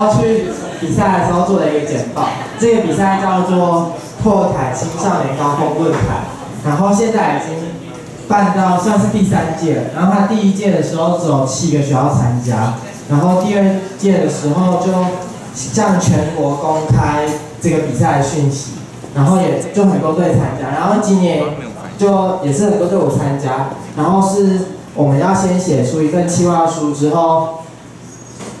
要去比赛的时候做了一个简报。这个比赛叫做拓凯青少年高峰论坛，然后现在已经办到算是第三届。然后他第一届的时候只有七个学校参加，然后第二届的时候就向全国公开这个比赛的讯息，然后也就很多队参加。然后今年就也是很多队伍参加，然后是我们要先写出一份计划书之后。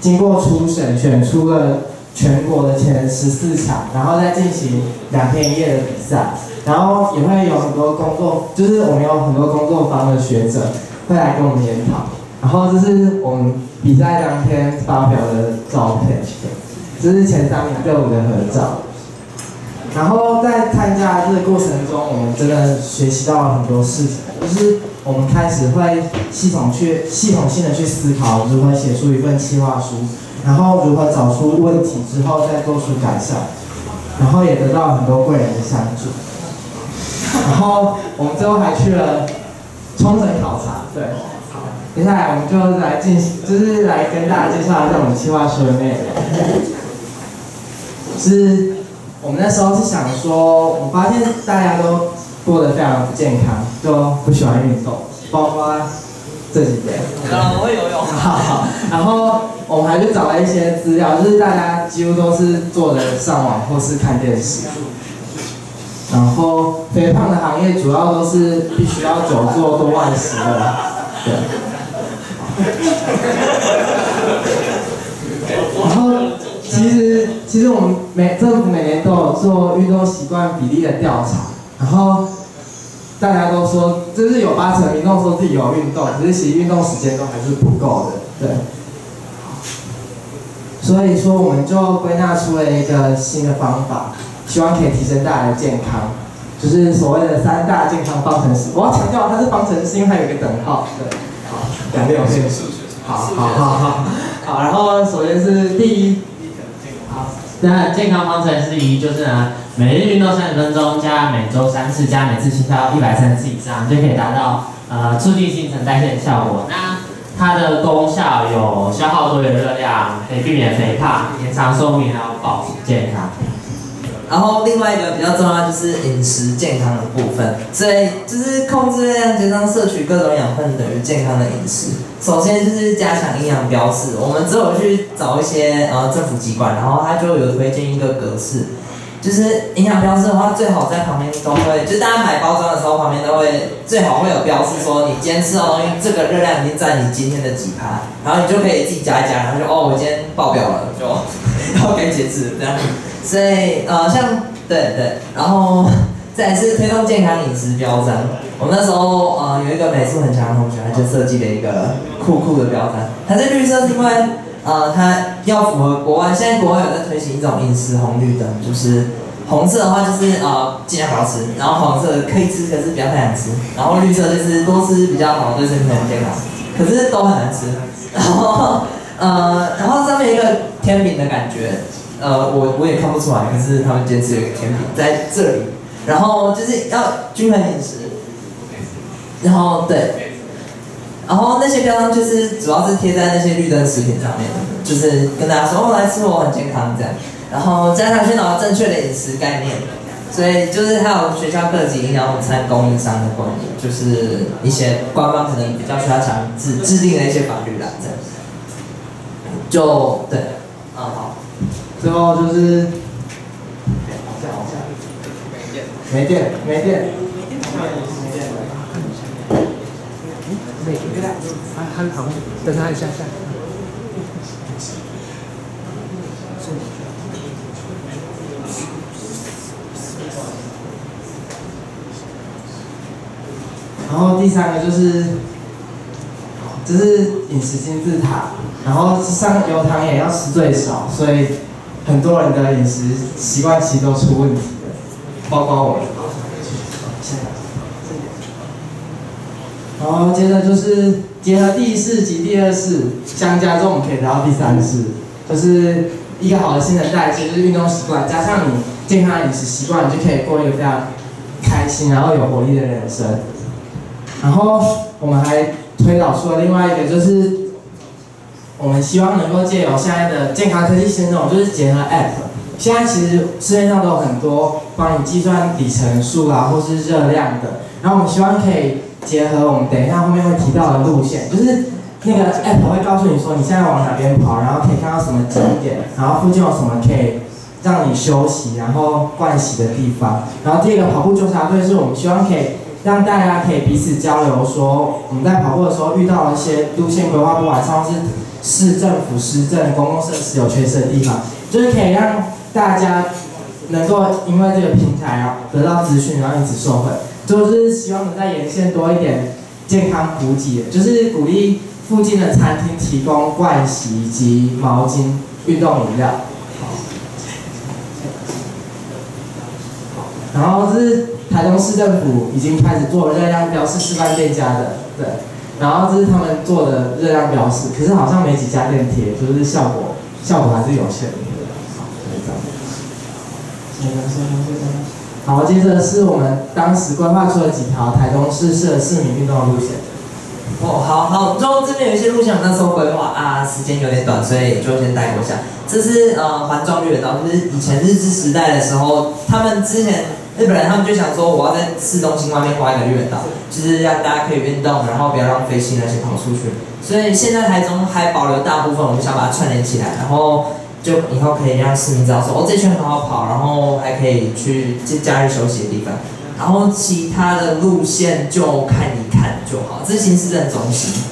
经过初审，选出了全国的前十四强，然后再进行两天一夜的比赛，然后也会有很多工作，就是我们有很多工作方的学者会来跟我们研讨，然后这是我们比赛当天发表的照片，这是前三名队伍的合照。然后在参加这个过程中，我们真的学习到了很多事情，就是我们开始会系统去系统性的去思考如何写出一份计划书，然后如何找出问题之后再做出改善，然后也得到很多贵人的相助。然后我们最后还去了冲绳考察，对，接下来我们就来进行，就是来跟大家介绍一下我们计划书的内容，是。我们那时候是想说，我发现大家都过得非常不健康，就不喜欢运动，包括这几点。啊，我会游泳。然后我们还去找了一些资料，就是大家几乎都是坐着上网或是看电视。然后肥胖的行业主要都是必须要久坐多外食的，对。然后。其实，其实我们每政府每年都有做运动习惯比例的调查，然后大家都说，就是有八成民众说自己有运动，可是其实运动时间都还是不够的，对。所以说，我们就归纳出了一个新的方法，希望可以提升大家的健康，就是所谓的三大健康方程式。我要强调它是方程式，因为它有一个等号，对。好，两个有限数学。好好好好。好，然后首先是第一。那健康方程式一就是呢，每日运动三十分钟，加每周三次，加每次心跳一百三十次以上，就可以达到呃促进新陈代谢的效果。那它的功效有消耗多余的热量，可以避免肥胖，延长寿命，还有保持健康。然后另外一个比较重要就是饮食健康的部分，所以就是控制热量，加上摄取各种养分等于健康的饮食。首先就是加强营养标示，我们只有去找一些呃政府机关，然后他就有推荐一个格式，就是营养标示的话，最好在旁边都会，就大家买包装的时候旁边都会最好会有标示说你今天吃的东西这个热量已经占你今天的几趴，然后你就可以自己加一加，然后就哦我今天爆表了，就要该节制这样。所以呃像对对，然后再是推动健康饮食标章。我们那时候呃有一个美术很强的同学，他就设计了一个酷酷的标章。它是绿色，是因为呃它要符合国外，现在国外有在推行一种饮食红绿灯，就是红色的话就是呃尽量不要吃，然后黄色可以吃，可是不要太难吃，然后绿色就是多吃比较好，对身体很健康，可是都很难吃。然后呃然后上面一个天平的感觉。呃，我我也看不出来，可是他们坚持有一个甜品在这里，然后就是要均衡饮食，然后对，然后那些标章就是主要是贴在那些绿灯食品上面，就是跟大家说哦来吃我很健康这样，然后加上宣导正确的饮食概念，所以就是还有学校各级营养午餐供应商的观念，就是一些官方可能比较需要强制制定的一些法律啦这样，就对，嗯好。最后就是，好下好下，没电没电没电，没电没电，还还好，等他一下下。然后第三个就是，这是饮食金字塔，然后上油糖也要吃最少，所以。很多人的饮食习惯其实都出问题的，包括我。谢谢然后接着就是结合第四及第二式相加之后，我们可以得到第三式，就是一个好的新陈代谢，就是运动习惯加上你健康饮食习惯，你就可以过一个非常开心然后有活力的人生。然后我们还推导出了另外一个，就是我们希望能够借由现在的健康科技先动，就是结合 App。现在其实市面上都有很多帮你计算里程数啊，或是热量的。然后我们希望可以结合我们等一下后面会提到的路线，就是那个 App 会告诉你说你现在往哪边跑，然后可以看到什么景点，然后附近有什么可以让你休息，然后盥洗的地方。然后第二个跑步纠察队是我们希望可以让大家可以彼此交流，说我们在跑步的时候遇到一些路线规划不完善，或是市政府市政、公共设施有缺失的地方，就是可以让大家能够因为这个平台啊得到资讯，然后一直受惠。就是希望能在沿线多一点健康补给，就是鼓励附近的餐厅提供盥洗及毛巾、运动饮料。好然后这是台中市政府已经开始做热量标示示范店家的，对。然后这是他们做的热量标示，可是好像没几家店贴，就是效果效果还是有限的。好，接着是我们当时规划出了几条台中市适合市民运动的路线。哦，好好，就这边有一些路线，那时候规划啊，时间有点短，所以就先带过下。这是呃环状越道，就是以前日治时代的时候，他们之前日本人他们就想说，我要在市中心外面画一个越道，就是让大家可以运动，然后不要让飞机那些跑出去。所以现在台中还保留大部分，我们想把它串联起来，然后就以后可以让市民知道说，哦，这圈很好跑，然后还可以去假日休息的地方。然后其他的路线就看一看就好，这是新市镇中心。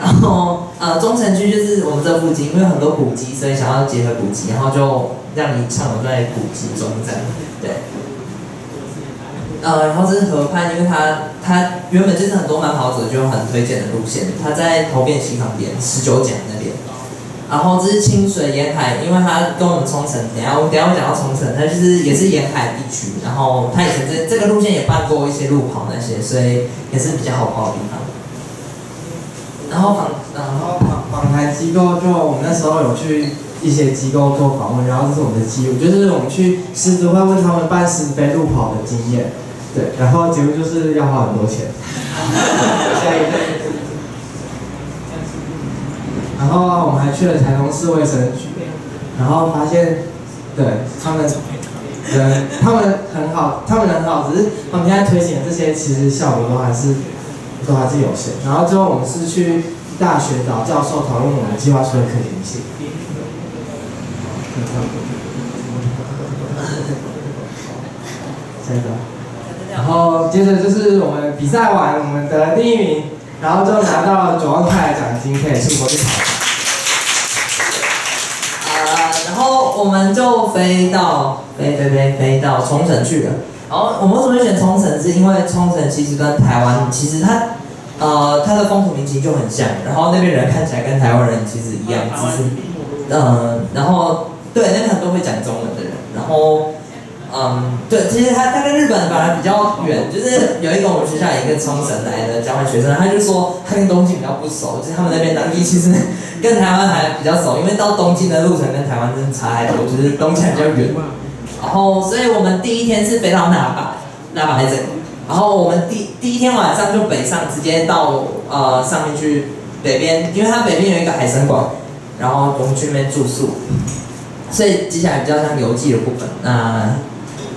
然后呃中城区就是我们这附近，因为很多古迹，所以想要结合古迹，然后就让你畅游在古迹中这样。对。呃，然后这是河畔，因为它它原本就是很多慢跑者就很推荐的路线，它在头汴溪旁边十九甲那边。然后这是清水沿海，因为它跟我们冲绳，等下我等下会讲到冲绳，它就是也是沿海地区。然后它以前这这个路线也办过一些路跑那些，所以也是比较好跑的地方。然后访然后访访台机构，就我们那时候有去一些机构做访问，然后这是我们的记录，就是我们去狮子会问他们办狮子杯路跑的经验，对，然后结果就是要花很多钱。下一个。然后我们还去了台中市卫生局，然后发现，对他们人，他们很好，他们人很好，只是他们现在推行的这些，其实效果都还是都还是有限。然后最后我们是去大学找教授讨论我们计划书的可行性。下一个，然后接着就是我们比赛完，我们得了第一名。然后就拿到了九万块的奖金，可以出国去考。我们就飞到飞飞飞飞到冲绳去了。然后我们为什么选冲绳？是因为冲绳其实跟台湾其实它呃它的风土民情就很像，然后那边人看起来跟台湾人其实一样，只是嗯，然后对那边很多会讲中文的人，然后。嗯，对，其实他他跟日本本来比较远，就是有一个我们学校有一个冲绳来的交换学生，他就说他跟东京比较不熟，就是他们那边当地其实跟台湾还比较熟，因为到东京的路程跟台湾真的差太多，就是东京比较远。然后，所以我们第一天是飞到那霸，那霸在这里，然后我们第第一天晚上就北上，直接到呃上面去北边，因为它北边有一个海参馆，然后我们去那边住宿，所以接下来比较像游记的部分，那。呃，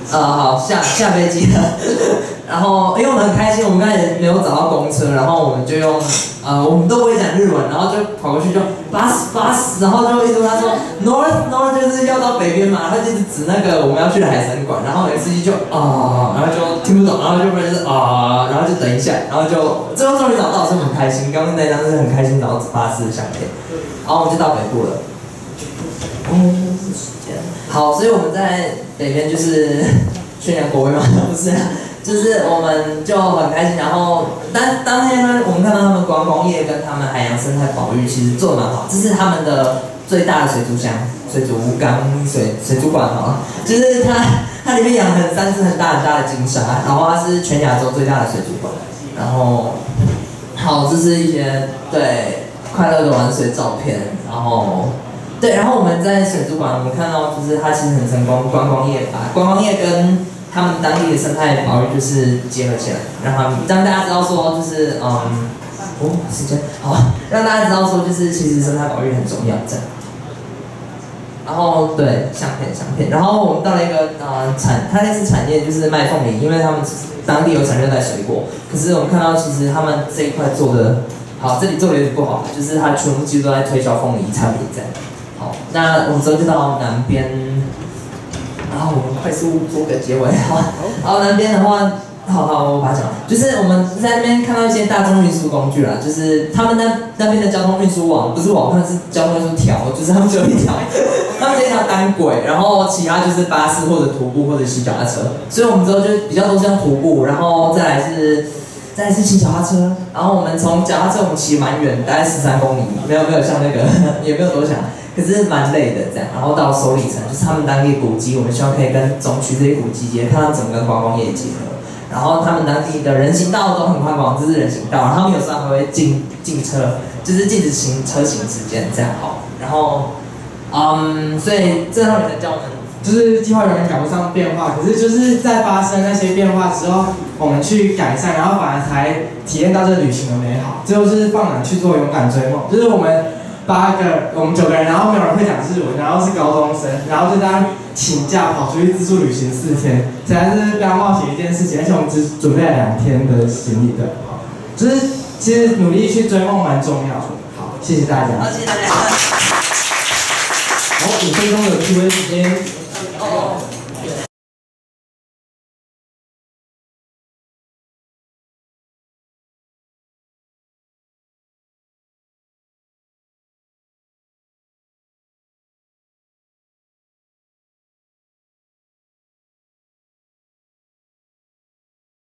好，下下飞机了，然后因为我们很开心，我们刚才也没有找到公车，然后我们就用，呃，我们都不会讲日文，然后就跑过去就 bus bus，然后就一直他说 north north 就是要到北边嘛，他就一直指那个我们要去的海参馆，然后有司机就啊，然后就听不懂，然后就不是啊，然后就等一下，然后就最后终于找到，是很开心，刚刚那张是很开心找到巴士的相片，然后我们就到北部了。好，所以我们在北边就是 宣扬国威嘛，不是，就是我们就很开心。然后当当天呢，我们看到他们观光业跟他们海洋生态保育其实做的蛮好。这是他们的最大的水族箱、水族缸、水水族馆哈，就是它它里面养很三只很大很大的金鲨，然后它是全亚洲最大的水族馆。然后好，这是一些对快乐的玩水照片，然后。对，然后我们在水族馆，我们看到就是它其实很成功，观光业把观光业跟他们当地的生态保育就是结合起来，让他们让大家知道说就是嗯，哦，时间好，让大家知道说，就是其实生态保育很重要这样。然后对相片相片，然后我们到了一个呃产，它类似产业就是卖凤梨，因为他们当地有产热带水果，可是我们看到其实他们这一块做的好，这里做的有点不好，就是它全部其实都在推销凤梨产品这样。那我们之后就到南边，然后我们快速做个结尾好，然后南边的话。好好，我把它讲，就是我们在那边看到一些大众运输工具啦，就是他们那那边的交通运输网不是网，它是交通运输条，就是他们只有一条，他们这一条单轨，然后其他就是巴士或者徒步或者骑脚踏车，所以我们之后就比较多像徒步，然后再来是再来是骑脚踏车，然后我们从脚踏车我们骑蛮远，大概十三公里，没有没有像那个也没有多想，可是蛮累的这样，然后到首里城就是他们当地古迹，我们希望可以跟中区这些古迹结看到整个观光业结合。然后他们当地的人行道都很宽广，这是人行道。然后他们有时候还会禁禁车，就是禁止行车行之间这样好。然后，嗯，所以这套里的教我们，就是计划永远赶不上变化，可是就是在发生那些变化之后，我们去改善，然后反而才体验到这旅行的美好。最后就是放胆去做勇敢追梦，就是我们。八个，我们九个人，然后没有人会讲日文，然后是高中生，然后就大家请假跑出去自助旅行四天，实在是非常冒险一件事情，而且我们只准备了两天的行李的，就是其实努力去追梦蛮重要的。好，谢谢大家。好，谢谢大家。好，五分钟的 Q&A 时间。